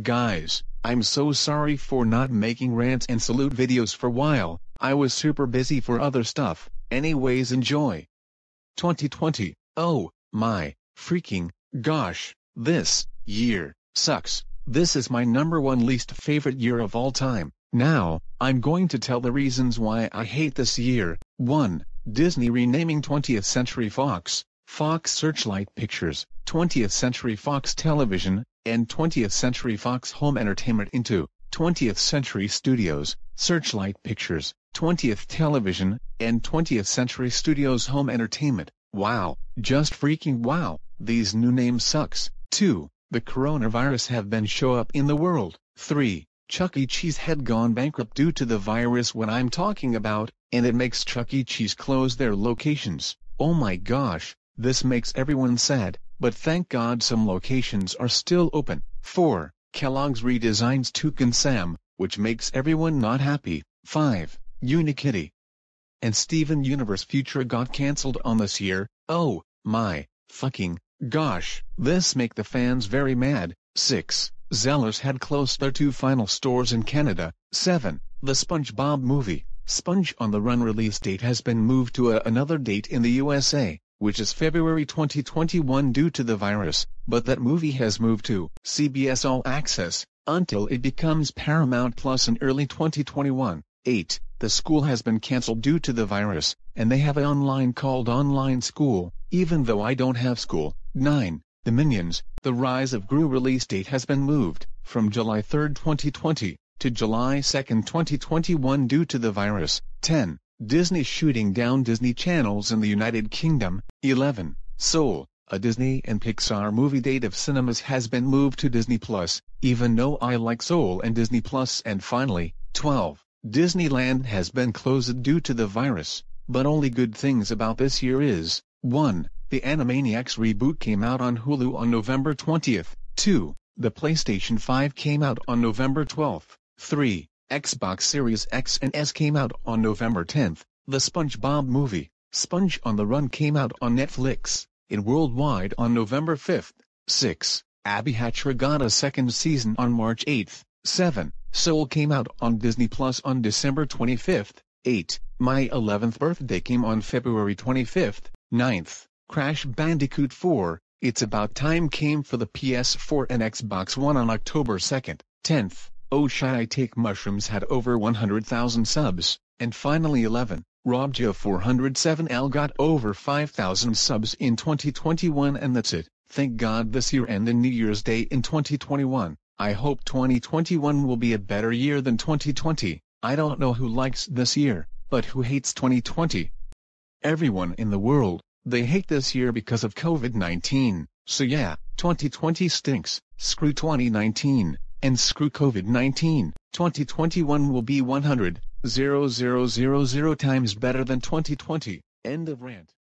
Guys, I'm so sorry for not making rants and salute videos for a while, I was super busy for other stuff, anyways enjoy. 2020, oh, my, freaking, gosh, this, year, sucks, this is my number one least favorite year of all time. Now, I'm going to tell the reasons why I hate this year. 1. Disney renaming 20th Century Fox, Fox Searchlight Pictures, 20th Century Fox Television, and 20th Century Fox Home Entertainment into 20th Century Studios, Searchlight Pictures, 20th Television, and 20th Century Studios Home Entertainment. Wow, just freaking wow, these new names sucks. 2. The coronavirus have been show up in the world. 3. Chuck E. Cheese had gone bankrupt due to the virus when I'm talking about, and it makes Chuck E. Cheese close their locations. Oh my gosh, this makes everyone sad, but thank God some locations are still open. 4. Kellogg's redesigns Toucan Sam, which makes everyone not happy. 5. Unikitty and Steven Universe Future got cancelled on this year. Oh, my, fucking, gosh, this make the fans very mad. 6. Zellers had closed their two final stores in Canada. 7. The SpongeBob movie, Sponge on the Run release date has been moved to a, another date in the USA, which is February 2021 due to the virus, but that movie has moved to CBS All Access until it becomes Paramount Plus in early 2021. 8. The school has been cancelled due to the virus, and they have an online called Online School, even though I don't have school. 9. The Minions, The Rise of Gru release date has been moved, from July 3, 2020, to July 2, 2021 due to the virus. 10. Disney shooting down Disney channels in the United Kingdom. 11. Soul, a Disney and Pixar movie date of cinemas has been moved to Disney Plus, even though I like Soul and Disney Plus. And finally, 12. Disneyland has been closed due to the virus, but only good things about this year is, 1. The Animaniacs reboot came out on Hulu on November 20th, 2. The PlayStation 5 came out on November 12th, 3. Xbox Series X and S came out on November 10th, the SpongeBob movie, Sponge on the Run came out on Netflix, in worldwide on November 5th, 6. Abby Hatcher got a second season on March 8th, 7. Soul came out on Disney Plus on December 25th. 8. My 11th birthday came on February 25th. 9th. Crash Bandicoot 4, It's About Time came for the PS4 and Xbox One on October 2nd. 10th. Oh Shy Take Mushrooms had over 100,000 subs. And finally 11. Rob 407L got over 5,000 subs in 2021 and that's it. Thank God this year and the New Year's Day in 2021. I hope 2021 will be a better year than 2020. I don't know who likes this year, but who hates 2020? Everyone in the world, they hate this year because of COVID-19. So yeah, 2020 stinks, screw 2019, and screw COVID-19. 2021 will be 100, 0, 0, 0, 0 times better than 2020. End of rant.